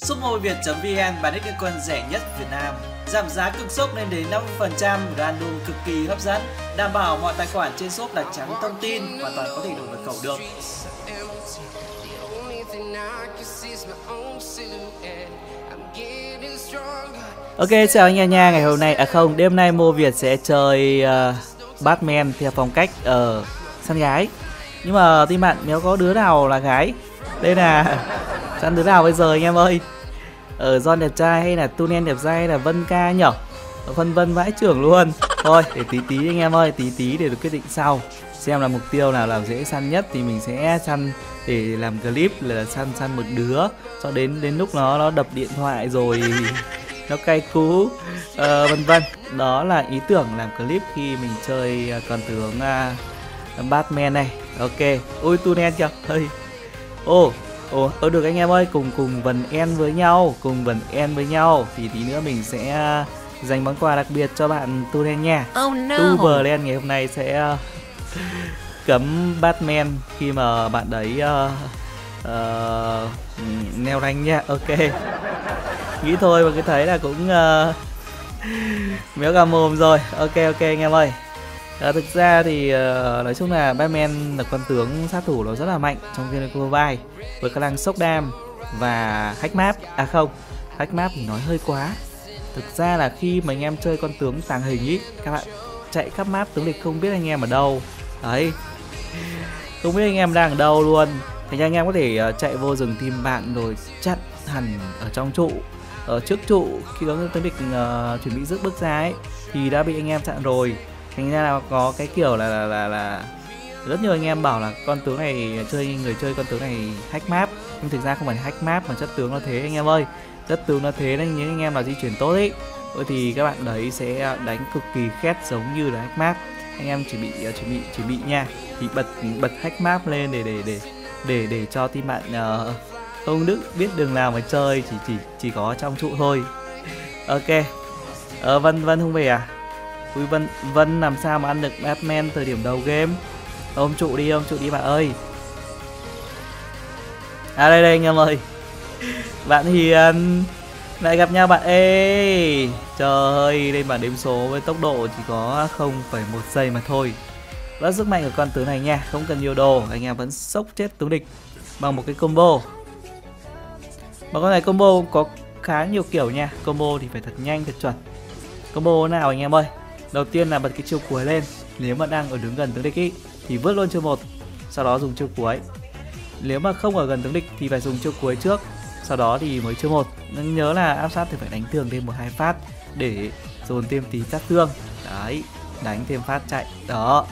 Shopmobile.vn bán đích quân rẻ nhất Việt Nam. Giảm giá cực sốc lên đến 50% random cực kỳ hấp dẫn Đảm bảo mọi tài khoản trên shop là trắng thông tin Hoàn toàn có thể đổi mật khẩu được. Ok chào anh em nha ngày hôm nay à không đêm nay Mô Việt sẽ chơi uh, Batman theo phong cách ở uh, săn gái. Nhưng mà tin bạn nếu có đứa nào là gái đây là săn đứa nào bây giờ anh em ơi? Ở John đẹp trai hay là Tunen đẹp trai hay là Vân Ca nhở? Vân Vân vãi trưởng luôn. Thôi để tí tí anh em ơi tí tí để được quyết định sau. Xem là mục tiêu nào là dễ săn nhất thì mình sẽ săn để làm clip là săn săn một đứa. Cho đến đến lúc nó nó đập điện thoại rồi nó cay cú. Uh, vân vân đó là ý tưởng làm clip khi mình chơi à, còn tướng uh, Batman này. Ok ui tunen kìa. Hơi ô ồ oh, được anh em ơi cùng cùng vần en với nhau cùng vần en với nhau. Thì tí nữa mình sẽ dành món quà đặc biệt cho bạn tunen nha. Oh no. Tuberland ngày hôm nay sẽ uh, cấm Batman khi mà bạn đấy uh, uh, neo đánh nha. Ok. Nghĩ thôi mà cái thấy là cũng uh, méo cả mồm rồi. Ok ok anh em ơi à, thực ra thì uh, nói chung là Batman là con tướng sát thủ nó rất là mạnh trong game Mobile với khả năng sốc đam và hack map. À không hack map thì nói hơi quá. Thực ra là khi mà anh em chơi con tướng tàng hình ý các bạn chạy khắp map tướng địch không biết anh em ở đâu. Đấy. Không biết anh em đang ở đâu luôn. Thành ra anh em có thể uh, chạy vô rừng tìm bạn rồi chặn hẳn ở trong trụ ở trước trụ. Khi có tướng địch uh, chuẩn bị rước bước ra ấy thì đã bị anh em chặn rồi thành ra là có cái kiểu là là, là là rất nhiều anh em bảo là con tướng này chơi người chơi con tướng này hack map. Nhưng thực ra không phải hack map mà chất tướng nó thế anh em ơi. Chất tướng nó thế nên những anh em là di chuyển tốt ấy ừ, thì các bạn đấy sẽ à, đánh cực kỳ khét giống như là hack map. Anh em chỉ bị à, chuẩn bị chuẩn bị nha thì bật bật hack map lên để để để để để cho team bạn uh, đức biết đường nào mà chơi chỉ chỉ chỉ có trong trụ thôi. Ok. Ờ vân vân không về à? Ui vân vân làm sao mà ăn được batman từ điểm đầu game? Ôm trụ đi ôm trụ đi bạn ơi. À đây đây anh em ơi bạn hiền lại gặp nhau bạn ê trời ơi đây bản đếm số với tốc độ chỉ có 0,1 giây mà thôi. Rất sức mạnh của con tướng này nha không cần nhiều đồ anh em vẫn sốc chết tướng địch bằng một cái combo. Mà con này combo có khá nhiều kiểu nha combo thì phải thật nhanh thật chuẩn. Combo nào anh em ơi? Đầu tiên là bật cái chiêu cuối lên. Nếu mà đang ở đứng gần tướng địch ý, thì vớt luôn chiêu một sau đó dùng chiêu cuối. Nếu mà không ở gần tướng địch thì phải dùng chiêu cuối trước sau đó thì mới chiêu một. Nên nhớ là áp sát thì phải đánh tường thêm một hai phát để dồn thêm tí sát thương. Đấy đánh thêm phát chạy. Đó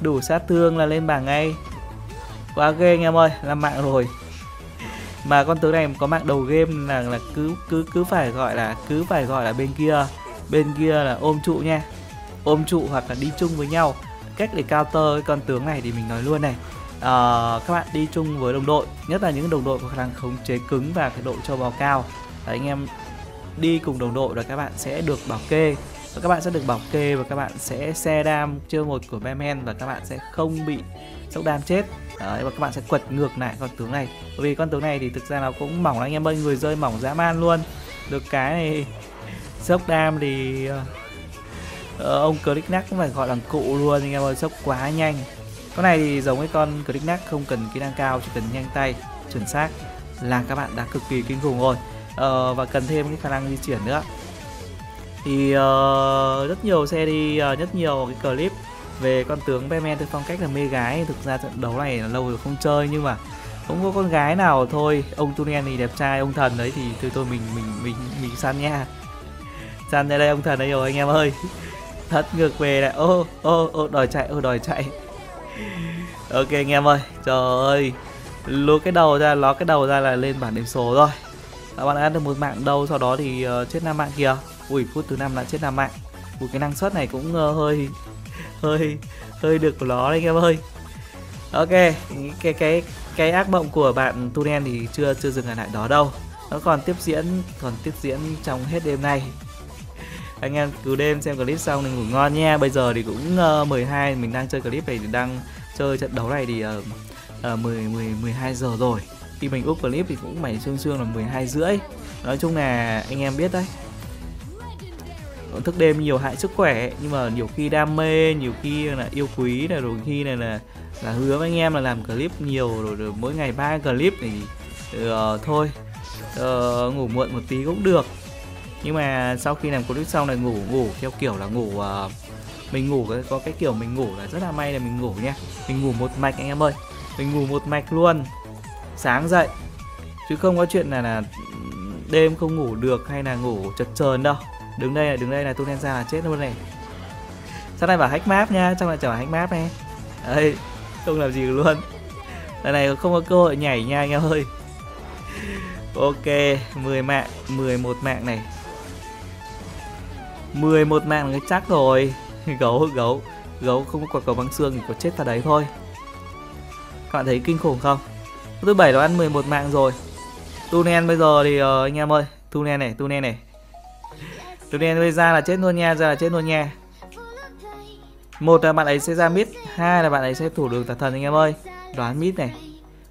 đủ sát thương là lên bảng ngay. Quá ghê anh em ơi làm mạng rồi. Mà con tướng này có mạng đầu game là là cứ cứ cứ phải gọi là cứ phải gọi là bên kia. Bên kia là ôm trụ nha ôm trụ hoặc là đi chung với nhau. Cách để counter cái con tướng này thì mình nói luôn này. À, các bạn đi chung với đồng đội nhất là những đồng đội có khả năng khống chế cứng và cái độ châu bò cao. Đấy, anh em đi cùng đồng đội là các bạn sẽ được bảo kê. Và các bạn sẽ được bảo kê và các bạn sẽ xe đam chiêu một của Batman và các bạn sẽ không bị sốc đam chết. Đấy, và các bạn sẽ quật ngược lại con tướng này. Bởi vì con tướng này thì thực ra nó cũng mỏng anh em ơi người rơi mỏng dã man luôn. Được cái này sốc đam thì ờ, ờ, ông Clicknack cũng phải gọi là cụ luôn anh em ơi sốc quá nhanh. Con này thì giống với con Clicknack không cần kỹ năng cao chỉ cần nhanh tay chuẩn xác là các bạn đã cực kỳ kinh khủng rồi. Ờ, và cần thêm cái khả năng di chuyển nữa. Thì uh, rất nhiều series uh, ờ, rất nhiều cái clip về con tướng Batman theo phong cách là mê gái. Thực ra trận đấu này là lâu rồi không chơi nhưng mà không có con gái nào thôi. Ông Tunen thì đẹp trai ông thần đấy thì tôi tôi mình mình mình mình săn nha. Săn ra đây ông thần đây rồi anh em ơi thất ngược về lại. Ô ô ô đòi chạy ô đòi chạy. Ok anh em ơi trời ơi. Lú cái đầu ra ló cái đầu ra là lên bảng điểm số rồi. Các bạn ăn được một mạng đâu sau đó thì uh, chết năm mạng kìa. Ui phút thứ năm đã chết năm mạng. Ui cái năng suất này cũng uh, hơi hơi hơi được của nó đấy anh em ơi. Ok cái cái cái ác mộng của bạn Tunen thì chưa chưa dừng ở lại đó đâu. Nó còn tiếp diễn còn tiếp diễn trong hết đêm nay anh em cứ đêm xem clip xong thì ngủ ngon nha. Bây giờ thì cũng ờ, uh, 12 mình đang chơi clip này thì đang chơi trận đấu này thì uh, uh, 10 10 12 giờ rồi. Khi mình úp clip thì cũng mày xương xương là 12 rưỡi. Nói chung là anh em biết đấy. Thức đêm nhiều hại sức khỏe nhưng mà nhiều khi đam mê nhiều khi là yêu quý là rồi khi này là là hứa với anh em là làm clip nhiều rồi, rồi mỗi ngày ba clip thì uh, thôi uh, ngủ muộn một tí cũng được nhưng mà sau khi làm clip xong này ngủ ngủ theo kiểu là ngủ uh, mình ngủ có cái kiểu mình ngủ là rất là may là mình ngủ nha. Mình ngủ một mạch anh em ơi. Mình ngủ một mạch luôn. Sáng dậy. Chứ không có chuyện là là đêm không ngủ được hay là ngủ chật chờn đâu. Đứng đây là đứng đây là tôi nên ra là chết luôn này. Sau này bảo hack map nha trong lại chở hack map này. Đây không làm gì luôn. Lần này không có cơ hội nhảy nha anh em ơi. Ok 10 mạng 11 mạng này. 11 mạng là chắc rồi. Gấu gấu gấu không có quả cầu băng xương thì có chết vào đấy thôi. Các bạn thấy kinh khủng không? Thứ bảy nó ăn 11 mạng rồi. Tunen bây giờ thì uh, anh em ơi tunen này tunen này. Tunen bây ra là chết luôn nha ra là chết luôn nha. Một là bạn ấy sẽ ra mid hai là bạn ấy sẽ thủ được tà thần anh em ơi. Đoán mid này.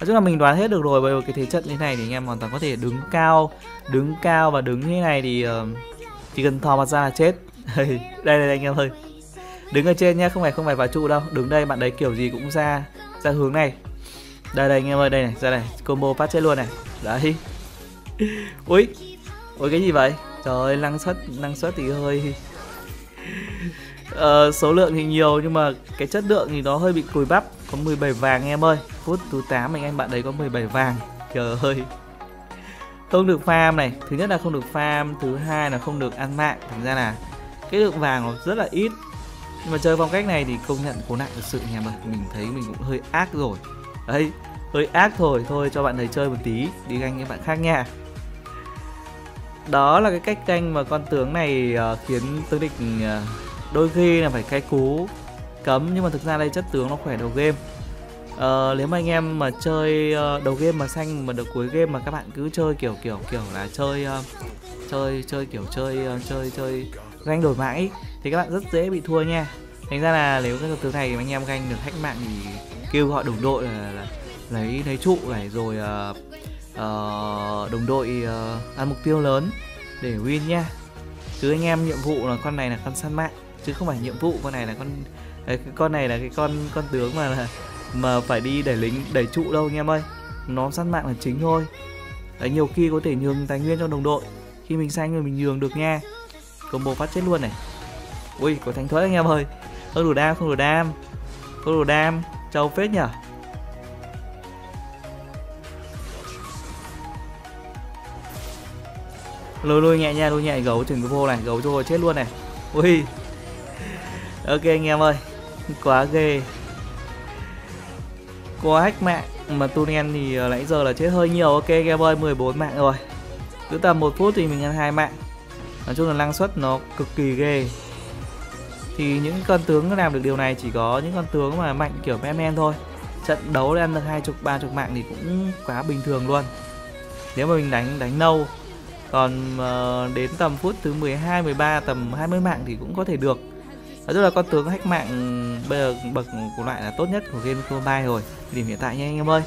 Nói chung là mình đoán hết được rồi bởi vì cái thế trận như này thì anh em hoàn toàn có thể đứng cao đứng cao và đứng như thế này thì uh, chỉ cần thò mặt ra là chết. Đây đây anh em ơi. Đứng ở trên nhá không phải không phải vào trụ đâu. Đứng đây bạn đấy kiểu gì cũng ra ra hướng này. Đây đây anh em ơi đây này ra này. Combo phát chết luôn này. Đấy. Ui ui cái gì vậy? Trời ơi năng suất năng suất thì hơi. Ờ, số lượng thì nhiều nhưng mà cái chất lượng thì nó hơi bị cùi bắp. Có 17 vàng em ơi. Phút thứ 8 anh em bạn đấy có 17 vàng. Trời ơi không được farm này. Thứ nhất là không được farm thứ hai là không được ăn mạng. Thành ra là cái lượng vàng nó rất là ít. Nhưng mà chơi phong cách này thì công nhận cố nạn thực sự nhà em ơi mình thấy mình cũng hơi ác rồi. Đấy hơi ác thôi. Thôi cho bạn thầy chơi một tí. Đi ganh với bạn khác nha. Đó là cái cách canh mà con tướng này uh, khiến tướng địch uh, đôi khi là phải cay cú cấm. Nhưng mà thực ra đây chất tướng nó khỏe đầu game uh, nếu mà anh em mà chơi uh, đầu game mà xanh mà được cuối game mà các bạn cứ chơi kiểu kiểu kiểu là chơi uh, chơi chơi kiểu chơi uh, chơi chơi ganh đổi mạng ấy thì các bạn rất dễ bị thua nha. Thành ra là nếu cái tướng này thì anh em ganh được hack mạng thì kêu gọi đồng đội là, là lấy lấy trụ này rồi uh, uh, đồng đội uh, ăn mục tiêu lớn để win nha. Chứ anh em nhiệm vụ là con này là con săn mạng chứ không phải nhiệm vụ con này là con cái con này là cái con con tướng mà là mà phải đi đẩy lính đẩy trụ đâu anh em ơi. Nó săn mạng là chính thôi. Đấy, nhiều khi có thể nhường tài nguyên cho đồng đội. Khi mình xanh rồi mình nhường được nha combo phát chết luôn này. Ui có thánh thuế anh em ơi. Không đủ đam không đủ đam. Không đủ đam. Trâu phết nhở. Lôi lôi nhẹ nha lôi nhẹ gấu chừng cái vô này gấu cho chết luôn này. Ui. Ok anh em ơi quá ghê có hack mạng mà tunen thì ờ, nãy giờ là chết hơi nhiều. Ok game ơi 14 mạng rồi. Cứ tầm một phút thì mình ăn hai mạng. Nói chung là năng suất nó cực kỳ ghê. Thì những con tướng làm được điều này chỉ có những con tướng mà mạnh kiểu Batman thôi. Trận đấu để ăn được hai chục ba chục mạng thì cũng quá bình thường luôn. Nếu mà mình đánh đánh nâu còn uh, đến tầm phút thứ 12 13 tầm 20 mạng thì cũng có thể được. Nói chung là con tướng hack mạng bây giờ bậc của loại là tốt nhất của game mobile rồi. Điểm hiện tại nha anh em ơi.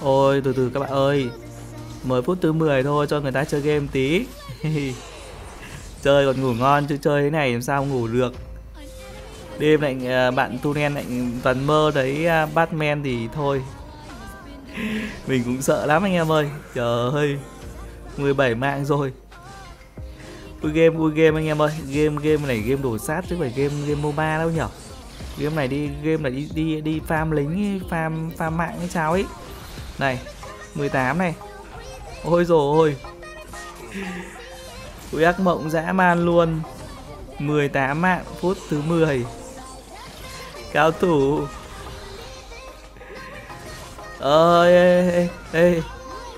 Ôi, từ từ các bạn ơi. Mới phút thứ 10 thôi, cho người ta chơi game tí. Chơi còn ngủ ngon, chứ chơi thế này làm sao ngủ được. Đêm lại à, bạn Tunen lại toàn mơ đấy à, Batman thì thôi. Mình cũng sợ lắm anh em ơi. Trời ơi 17 mạng rồi ui game ui game anh em ơi. Game game này game đồ sát chứ phải game game moba đâu nhở? Game này đi game này đi đi đi farm lính farm farm mạng cái sao ấy. Này 18 này. Ôi rồi ôi. Ui ác mộng dã man luôn. 18 mạng phút thứ 10 Cao thủ. Ơi ê, ê, ê.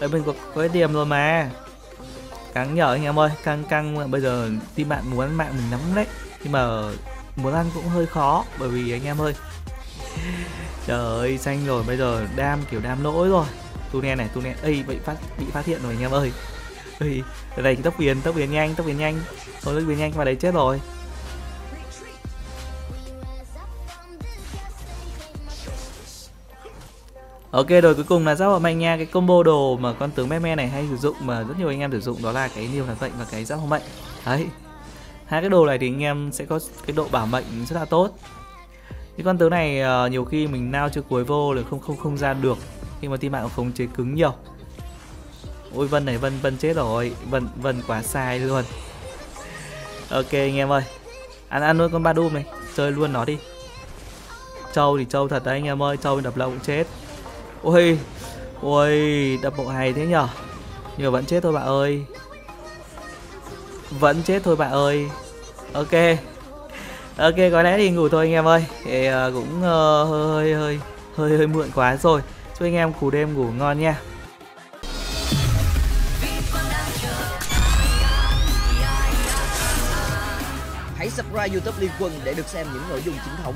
Đây mình có, có cái điểm rồi mà. Căng nhờ anh em ơi Căng căng bây giờ team bạn muốn ăn mạng mình nắm đấy. Nhưng mà muốn ăn cũng hơi khó, Bởi vì anh em ơi, Trời ơi xanh rồi, bây giờ đam kiểu đam lỗi rồi. Tunen này Tunen Ây, bị phát bị phát hiện rồi anh em ơi. Ây đây tốc biến tốc biến nhanh, tốc biến nhanh. Thôi, tốc biến nhanh vào đấy chết rồi. Ok rồi cuối cùng là giáp hỏa mệnh nha. Cái combo đồ mà con tướng Meme này hay sử dụng Mà rất nhiều anh em sử dụng đó là cái niêu thần mệnh và cái giáp hỏa mệnh Đấy. Hai cái đồ này thì anh em sẽ có cái độ bảo mệnh rất là tốt. Cái con tướng này uh, nhiều khi mình nao chưa cuối vô là không không không ra được. Khi mà team mạng khống chế cứng nhiều. Ôi vân này vân vân chết rồi. Vân vân quá sai luôn. Ok anh em ơi. Ăn ăn luôn con ba đu này chơi luôn nó đi. Châu thì châu thật đấy anh em ơi. Châu đập lâu cũng chết ôi ôi đập bộ hay thế nhở? Nhưng mà vẫn chết thôi bạn ơi. Vẫn chết thôi bạn ơi. Ok. Ok có lẽ thì ngủ thôi anh em ơi. Thì uh, à, cũng uh, hơi hơi hơi hơi muộn quá rồi. Chúc anh em ngủ đêm ngủ ngon nha. Hãy subscribe YouTube Liên Quân để được xem những nội dung chính thống.